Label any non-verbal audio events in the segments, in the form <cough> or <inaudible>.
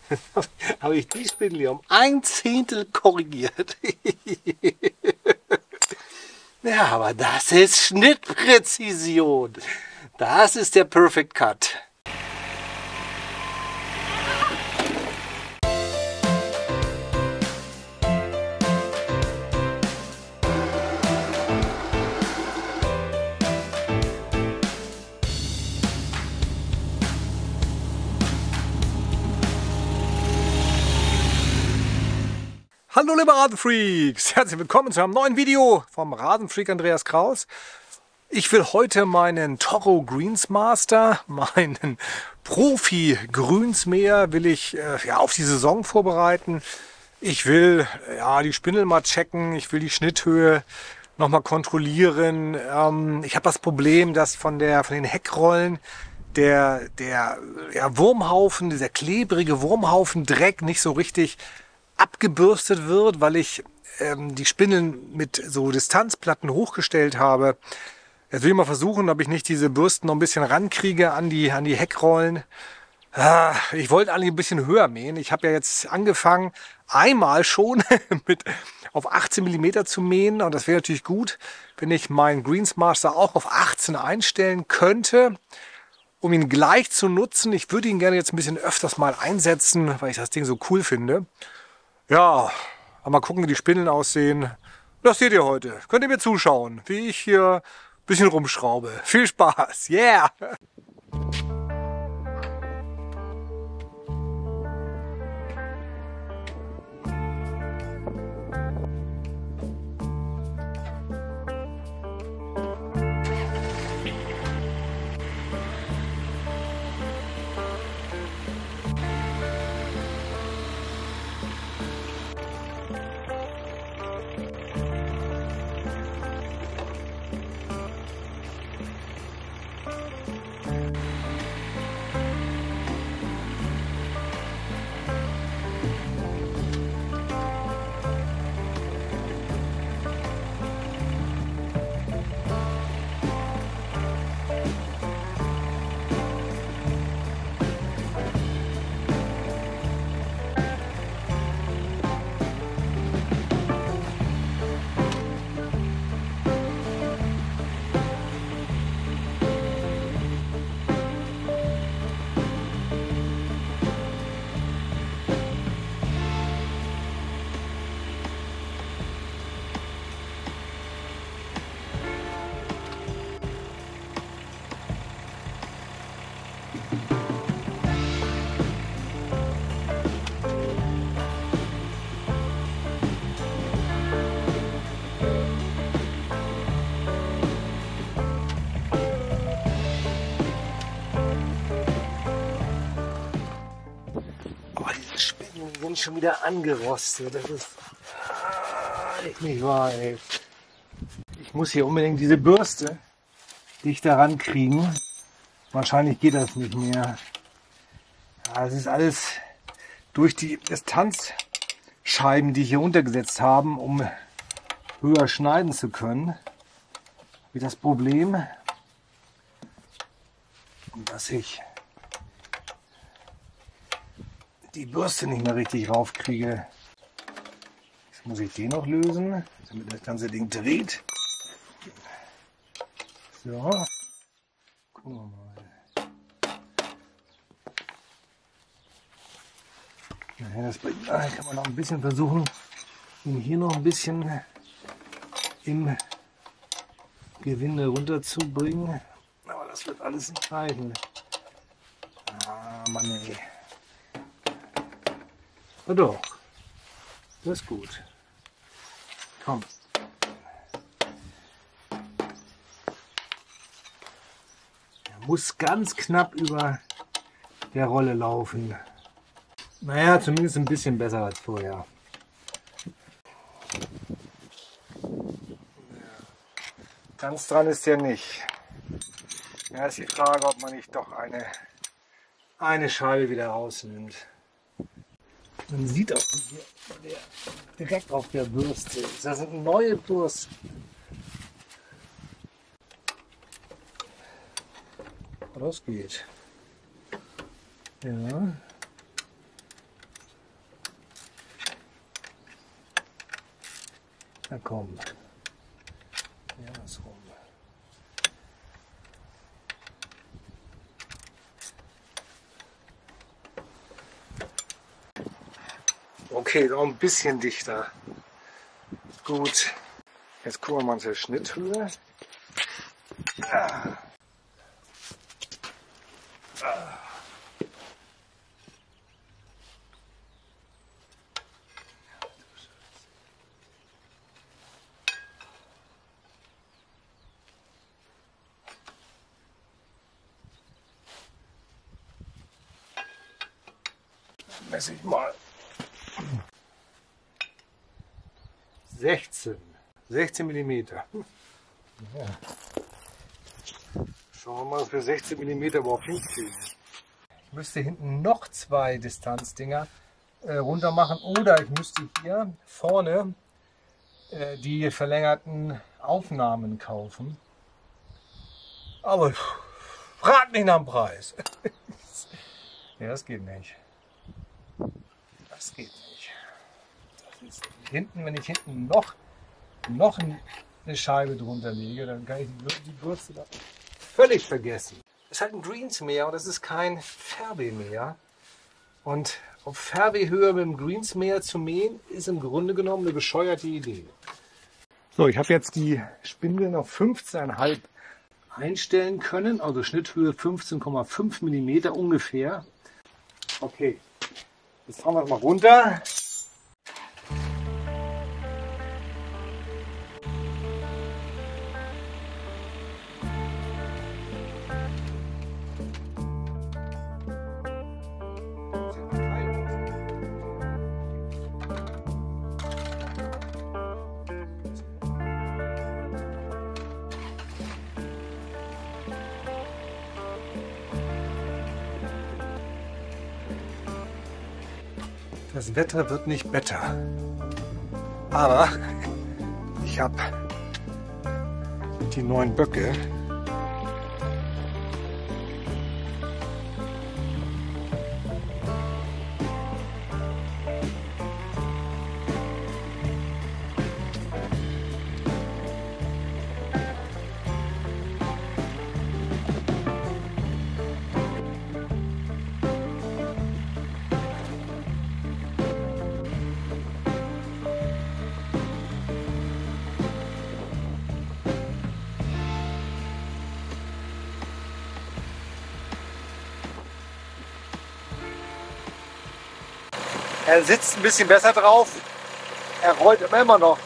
<laughs> habe ich die Spindel um ein Zehntel korrigiert. <laughs> ja, aber das ist Schnittpräzision. Das ist der Perfect Cut. Liebe Rasenfreaks, herzlich willkommen zu einem neuen Video vom Rasenfreak Andreas Kraus. Ich will heute meinen Toro Greensmaster, <laughs> meinen Profi Grünsmäher, will ich äh, ja, auf die Saison vorbereiten. Ich will ja, die Spindel mal checken, ich will die Schnitthöhe nochmal kontrollieren. Ähm, ich habe das Problem, dass von, der, von den Heckrollen der, der ja, Wurmhaufen, dieser klebrige Wurmhaufen Dreck nicht so richtig abgebürstet wird, weil ich ähm, die Spinnen mit so Distanzplatten hochgestellt habe. Jetzt will ich mal versuchen, ob ich nicht diese Bürsten noch ein bisschen rankriege an die, an die Heckrollen. Ah, ich wollte eigentlich ein bisschen höher mähen. Ich habe ja jetzt angefangen, einmal schon <laughs> mit auf 18 mm zu mähen. Und das wäre natürlich gut, wenn ich meinen Greensmaster auch auf 18 einstellen könnte, um ihn gleich zu nutzen. Ich würde ihn gerne jetzt ein bisschen öfters mal einsetzen, weil ich das Ding so cool finde. Ja, mal gucken, wie die Spinnen aussehen. Das seht ihr heute. Könnt ihr mir zuschauen, wie ich hier ein bisschen rumschraube. Viel Spaß. Yeah! Sind schon wieder angerostet. Das ist ah, nicht wahr, ey. Ich muss hier unbedingt diese Bürste dicht daran kriegen. Wahrscheinlich geht das nicht mehr. Ja, es ist alles durch die Distanzscheiben, die hier untergesetzt haben, um höher schneiden zu können. Wie das Problem, dass ich die Bürste nicht mehr richtig raufkriege. Jetzt muss ich den noch lösen, damit das ganze Ding dreht. So. Gucken wir mal. Das kann man noch ein bisschen versuchen, ihn hier noch ein bisschen im Gewinde runterzubringen. Aber das wird alles nicht reichen. Ah, Mann ey. Na doch. Das ist gut. Komm. Er muss ganz knapp über der Rolle laufen. Naja, zumindest ein bisschen besser als vorher. Ganz dran ist er nicht. Ja, ist die Frage, ob man nicht doch eine, eine Scheibe wieder rausnimmt. Man sieht auch hier, der, direkt auf der Bürste ist. Das sind neue Bürsten. Das geht. Ja. Na komm. Ja, ist rum. Okay, noch ein bisschen dichter. Gut. Jetzt gucken wir mal zur Schnitthöhe. Ah. Messe ich mal. 16. 16 mm. Ja. Schauen wir mal, was wir 16 mm überhaupt hinkriegen. Ich müsste hinten noch zwei Distanzdinger äh, runter machen oder ich müsste hier vorne äh, die verlängerten Aufnahmen kaufen. Aber frag nicht nach dem Preis. <laughs> ja, das geht nicht. Das geht nicht. Hinten, wenn ich hinten noch, noch eine Scheibe drunter lege, dann kann ich die, Bürste da völlig vergessen. Das ist halt ein Greensmeer und das ist kein Färbemeer. Und auf Färbehöhe mit dem Greensmeer zu mähen, ist im Grunde genommen eine bescheuerte Idee. So, ich habe jetzt die Spindeln auf 15,5 einstellen können, also Schnitthöhe 15,5 mm ungefähr. Okay, jetzt fahren wir mal runter. Das Wetter wird nicht besser. Aber <laughs> ich habe die neuen Böcke Er sitzt ein bisschen besser drauf. Er rollt immer noch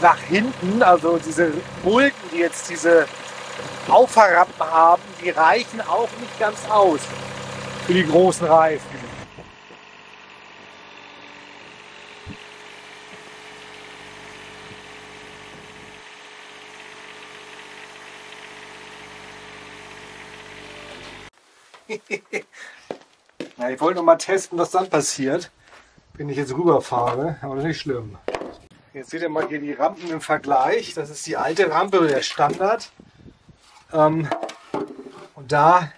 nach hinten. Also diese Mulden, die jetzt diese Auffahrrampen haben, die reichen auch nicht ganz aus für die großen Reifen. <laughs> Ja, ich wollte noch mal testen, was dann passiert, wenn ich jetzt rüberfahre. Aber das ist nicht schlimm. Jetzt seht ihr mal hier die Rampen im Vergleich. Das ist die alte Rampe, der Standard. Ähm, und da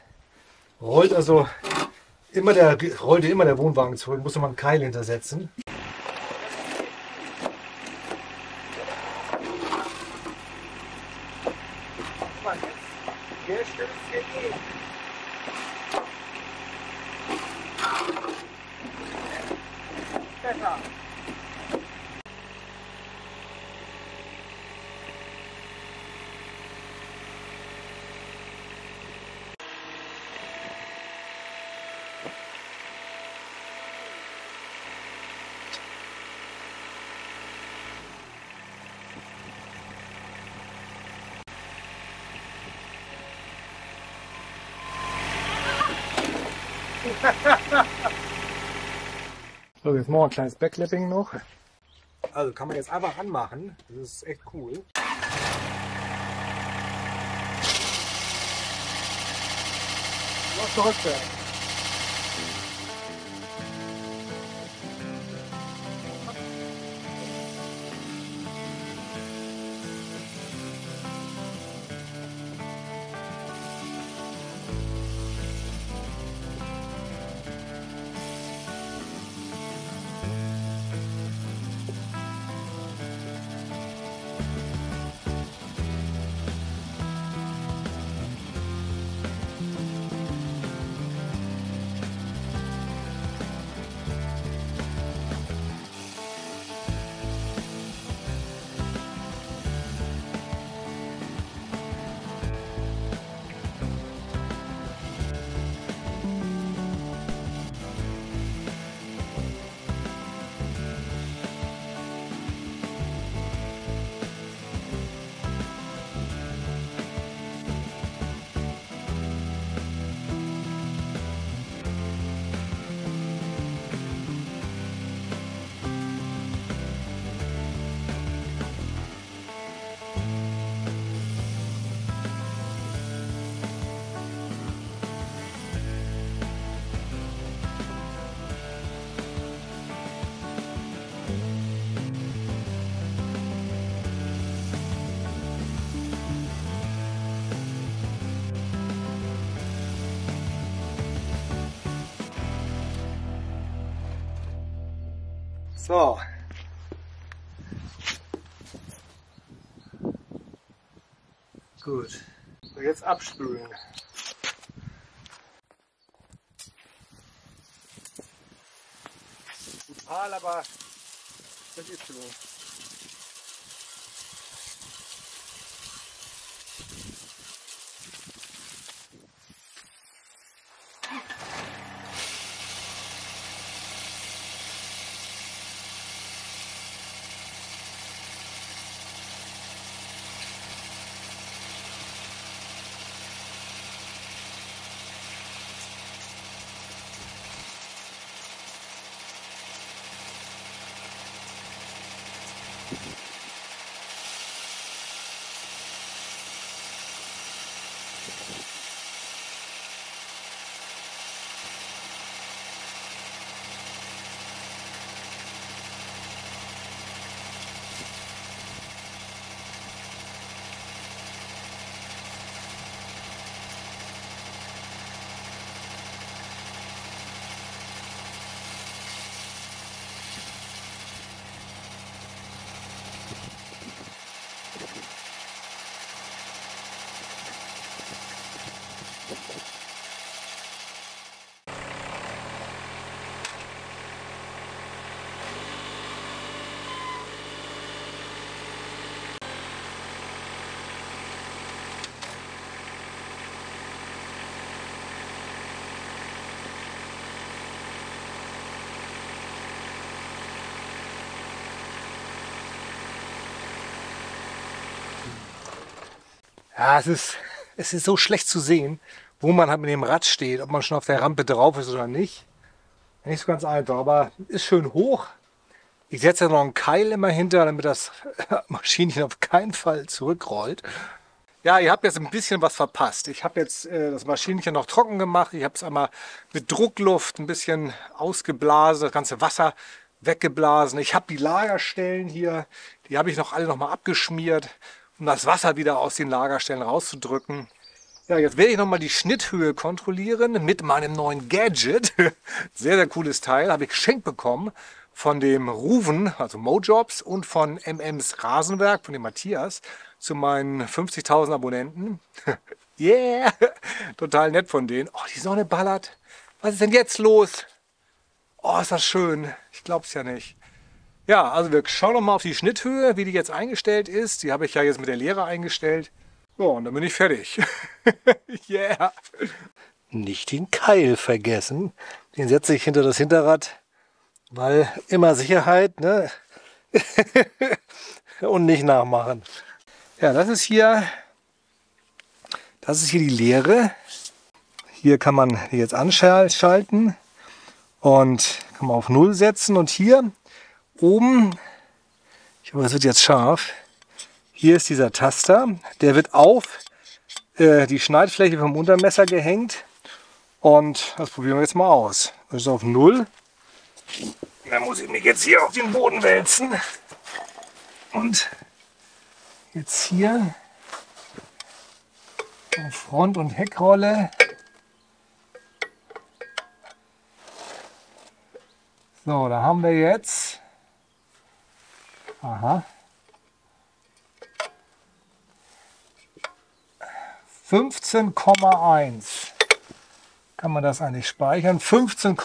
rollt also immer der, rollte immer der Wohnwagen zurück. Musste man einen Keil hintersetzen. Hier stimmt es besser. <laughs> So, jetzt machen wir ein kleines Backclipping noch. Also kann man jetzt einfach anmachen. Das ist echt cool. Noch rückwärts. So. Gut. So, jetzt abspülen. Brutal, aber das ist so. Ja, es ist, es ist so schlecht zu sehen, wo man halt mit dem Rad steht, ob man schon auf der Rampe drauf ist oder nicht. Nicht so ganz einfach, aber ist schön hoch. Ich setze noch einen Keil immer hinter, damit das <laughs> Maschinchen auf keinen Fall zurückrollt. Ja, ihr habt jetzt ein bisschen was verpasst. Ich habe jetzt äh, das Maschinchen noch trocken gemacht. Ich habe es einmal mit Druckluft ein bisschen ausgeblasen, das ganze Wasser weggeblasen. Ich habe die Lagerstellen hier, die habe ich noch alle noch mal abgeschmiert um das Wasser wieder aus den Lagerstellen rauszudrücken. Ja, jetzt werde ich nochmal die Schnitthöhe kontrollieren mit meinem neuen Gadget. <laughs> Sehr, sehr cooles Teil, habe ich geschenkt bekommen von dem Ruven, also Mojobs und von MMs Rasenwerk, von dem Matthias, zu meinen 50.000 Abonnenten. <laughs> yeah, <laughs> total nett von denen. Oh, die Sonne ballert. Was ist denn jetzt los? Oh, ist das schön. Ich glaube es ja nicht. Ja, also wir schauen noch mal auf die Schnitthöhe, wie die jetzt eingestellt ist. Die habe ich ja jetzt mit der Leere eingestellt. So, und dann bin ich fertig. <laughs> yeah. Nicht den Keil vergessen. Den setze ich hinter das Hinterrad, weil immer Sicherheit, ne? <laughs> und nicht nachmachen. Ja, das ist hier, das ist hier die Leere. Hier kann man die jetzt anschalten und kann man auf Null setzen. Und hier oben, ich hoffe, es wird jetzt scharf, hier ist dieser Taster. Der wird auf äh, die Schneidfläche vom Untermesser gehängt. Und das probieren wir jetzt mal aus. Das ist auf 0. Dann muss ich mich jetzt hier auf den Boden wälzen. Und jetzt hier auf Front- und Heckrolle. So, da haben wir jetzt Aha. 15,1 kann man das eigentlich speichern. 15,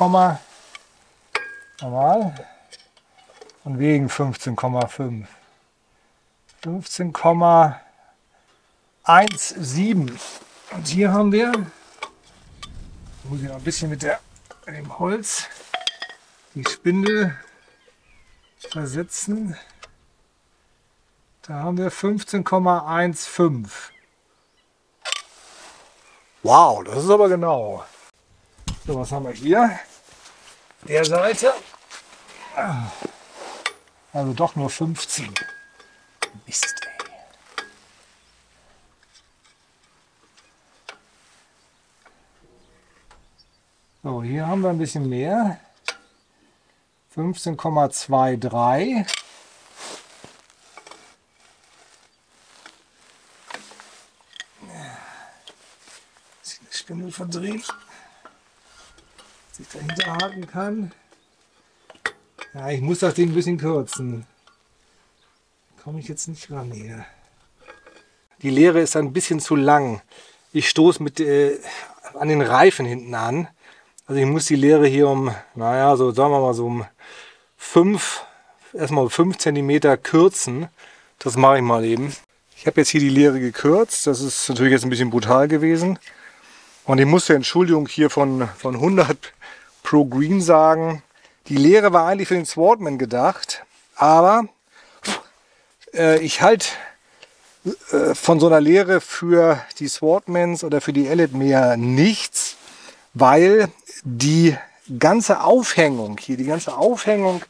normal von wegen 15,5. 15,17 und hier haben wir muss ich noch ein bisschen mit, der, mit dem Holz die Spindel versetzen. Da haben wir 15,15. Wow, das ist aber genau. So, was haben wir hier? Der Seite. Also doch nur 15. Mist, ey. So, hier haben wir ein bisschen mehr. 15,23. Spindel verdrehen, dass ich dahinter haken kann. Ja, ich muss das Ding ein bisschen kürzen. Komme ich jetzt nicht ran hier. Die Leere ist ein bisschen zu lang. Ich stoße mit äh, an den Reifen hinten an. Also ich muss die Leere hier um, naja, so sagen wir mal so um 5, erstmal um 5 cm kürzen. Das mache ich mal eben. Ich habe jetzt hier die Leere gekürzt. Das ist natürlich jetzt ein bisschen brutal gewesen. Und ich musste Entschuldigung hier von, von 100 Pro Green sagen. Die Leere war eigentlich für den Swordman gedacht. Aber äh, ich halte äh, von so einer Lehre für die Swordmans oder für die Elite nichts, weil die ganze Aufhängung hier, die ganze Aufhängung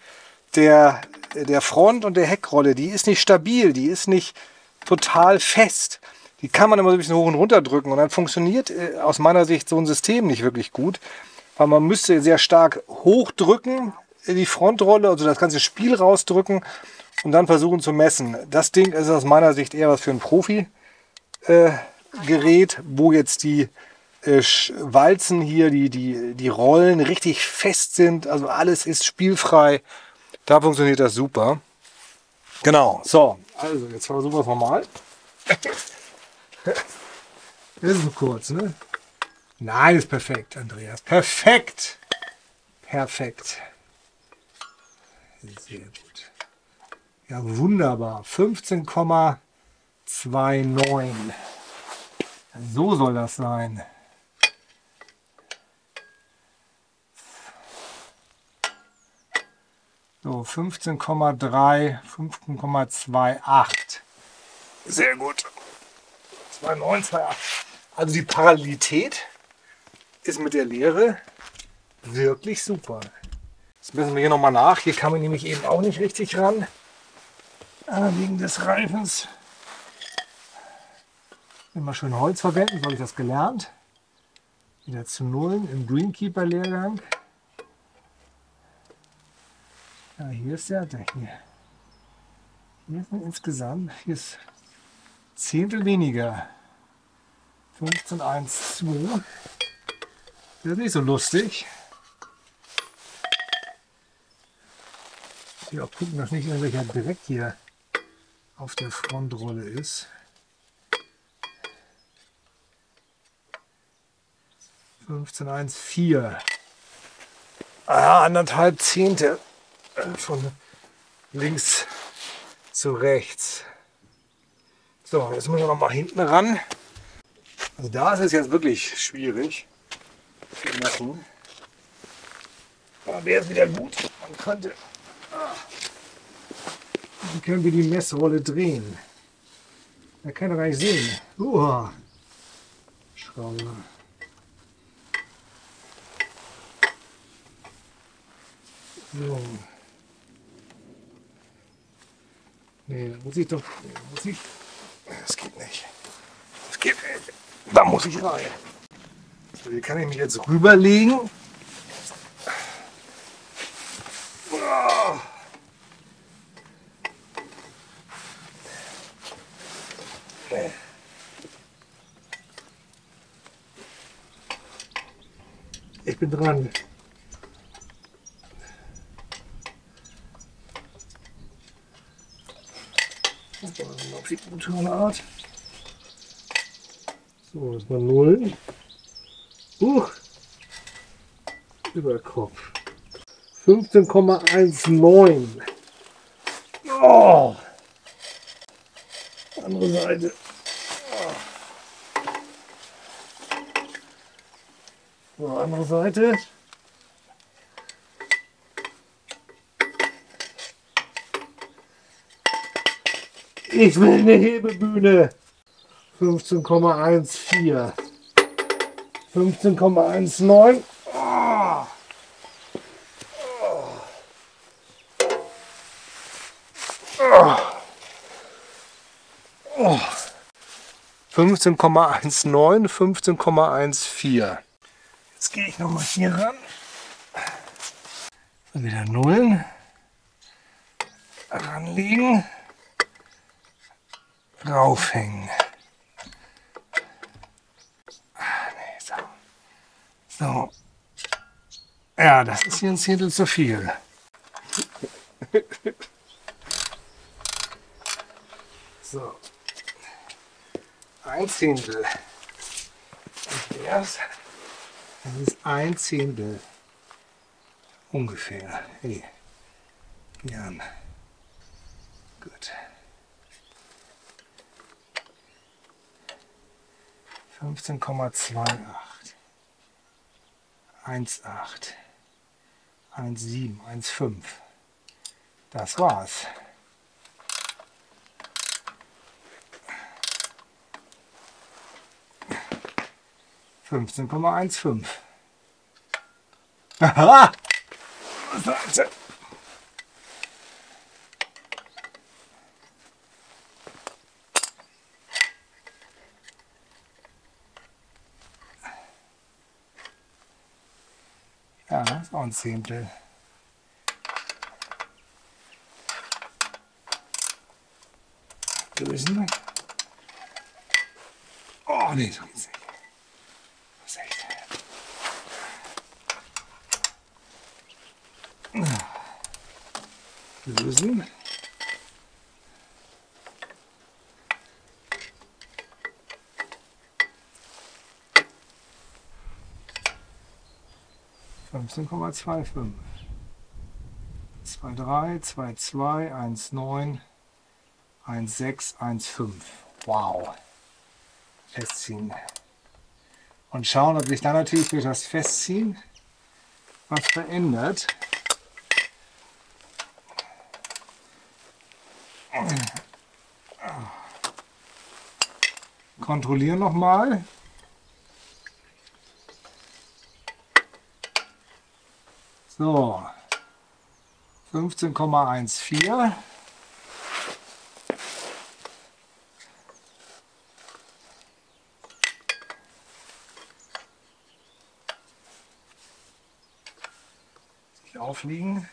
der, der Front und der Heckrolle, die ist nicht stabil, die ist nicht total fest. Die kann man immer so ein bisschen hoch und runter drücken und dann funktioniert äh, aus meiner Sicht so ein System nicht wirklich gut, weil man müsste sehr stark hochdrücken, die Frontrolle, also das ganze Spiel rausdrücken und dann versuchen zu messen. Das Ding ist aus meiner Sicht eher was für ein Profi-Gerät, äh, wo jetzt die äh, Walzen hier, die, die, die Rollen richtig fest sind. Also alles ist spielfrei. Da funktioniert das super. Genau, so, also jetzt versuchen wir es nochmal. Das ist nur kurz, ne? Nein, ist perfekt, Andreas. Perfekt. Perfekt. Sehr gut. Ja, wunderbar. 15,29. So soll das sein. So, 15,3, 15,28. Sehr gut. 2,9, Also die Parallelität ist mit der Lehre wirklich super. Jetzt müssen wir hier nochmal nach. Hier kann man nämlich eben auch nicht richtig ran. Ah, wegen des Reifens. Immer schön Holz verwenden, so habe ich das gelernt. Wieder zu Nullen im Greenkeeper Lehrgang. Ja, hier ist der, der hier. Hier ist insgesamt, hier ist Zehntel weniger. 15,12. Das ist nicht so lustig. Ich auch gucken, dass nicht irgendwelcher Dreck hier auf der Frontrolle ist. 15,14. Ah, anderthalb Zehntel von links zu rechts. So, jetzt müssen wir noch mal hinten ran. Also da ist es jetzt wirklich schwierig messen. Aber wäre es wieder gut. Man könnte dann können wir die Messrolle drehen. Da kann er gar nicht sehen. Uah. Schraube. So. Nee, da muss ich doch. Muss ich. Geht nicht. Das geht nicht. Da muss ich rein. So, hier kann ich mich jetzt rüberlegen. Ich bin dran. Auf die gute Art. So, das war 0. Huch! Über Kopf. 15,19. Oh! Andere Seite. So, andere Seite. Ich will eine Hebebühne. 15,14. 15,19. Oh. Oh. Oh. 15,19, 15,14. Jetzt gehe ich nochmal hier ran. So, wieder Nullen. Ranlegen. Raufhängen. Ah, nee, so. So. Ja, das ist hier ein Zehntel zu viel. so. Ein Zehntel. Das ist ein Zehntel. Ungefähr. Hey. Gern. Gut. 15,28. 1,8. 1,7. 1,5. Das war's. Fünfzehn Komma eins fünf. <laughs> Ja, ist auch ein Zehntel. Lösen. Oh, nee, so geht's nicht. Das echt. Lösen. 15,25. 23, 22, 19, 16, 15. Wow. Festziehen. Und schauen, ob sich dann natürlich durch das Festziehen was verändert. Kontrollieren nochmal. So, 15,14. Sich aufliegen.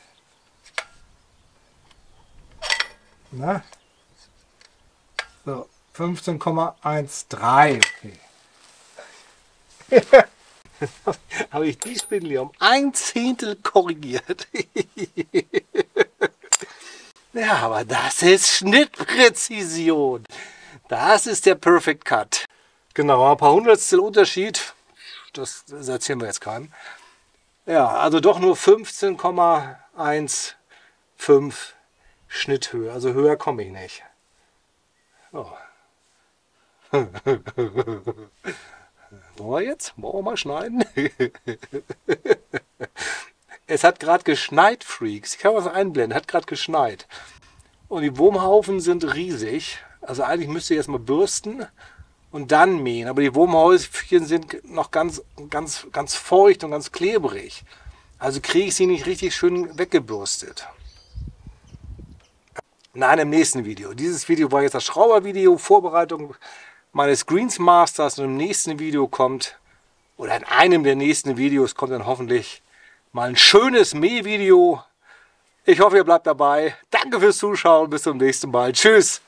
Na? So, 15,13. Okay. <laughs> <laughs> Habe ich die Spindel um ein Zehntel korrigiert. <laughs> ja, aber das ist Schnittpräzision. Das ist der Perfect Cut. Genau, ein paar Hundertstel Unterschied. Das, erzählen wir jetzt keinem. Ja, also doch nur 15,15 Schnitthöhe. Also höher komme ich nicht. Oh. <laughs> Wir jetzt? Wollen wir mal schneiden? <laughs> es hat gerade geschneit, Freaks. Ich kann was einblenden. Hat gerade geschneit. Und die Wurmhaufen sind riesig. Also eigentlich müsste ich erstmal bürsten und dann mähen. Aber die Wurmhäuschen sind noch ganz, ganz, ganz feucht und ganz klebrig. Also kriege ich sie nicht richtig schön weggebürstet. Nein, im nächsten Video. Dieses Video war jetzt das Schraubervideo, Vorbereitung meines Greens Masters und im nächsten Video kommt, oder in einem der nächsten Videos kommt dann hoffentlich mal ein schönes Mähvideo. Ich hoffe, ihr bleibt dabei. Danke fürs Zuschauen. Bis zum nächsten Mal. Tschüss.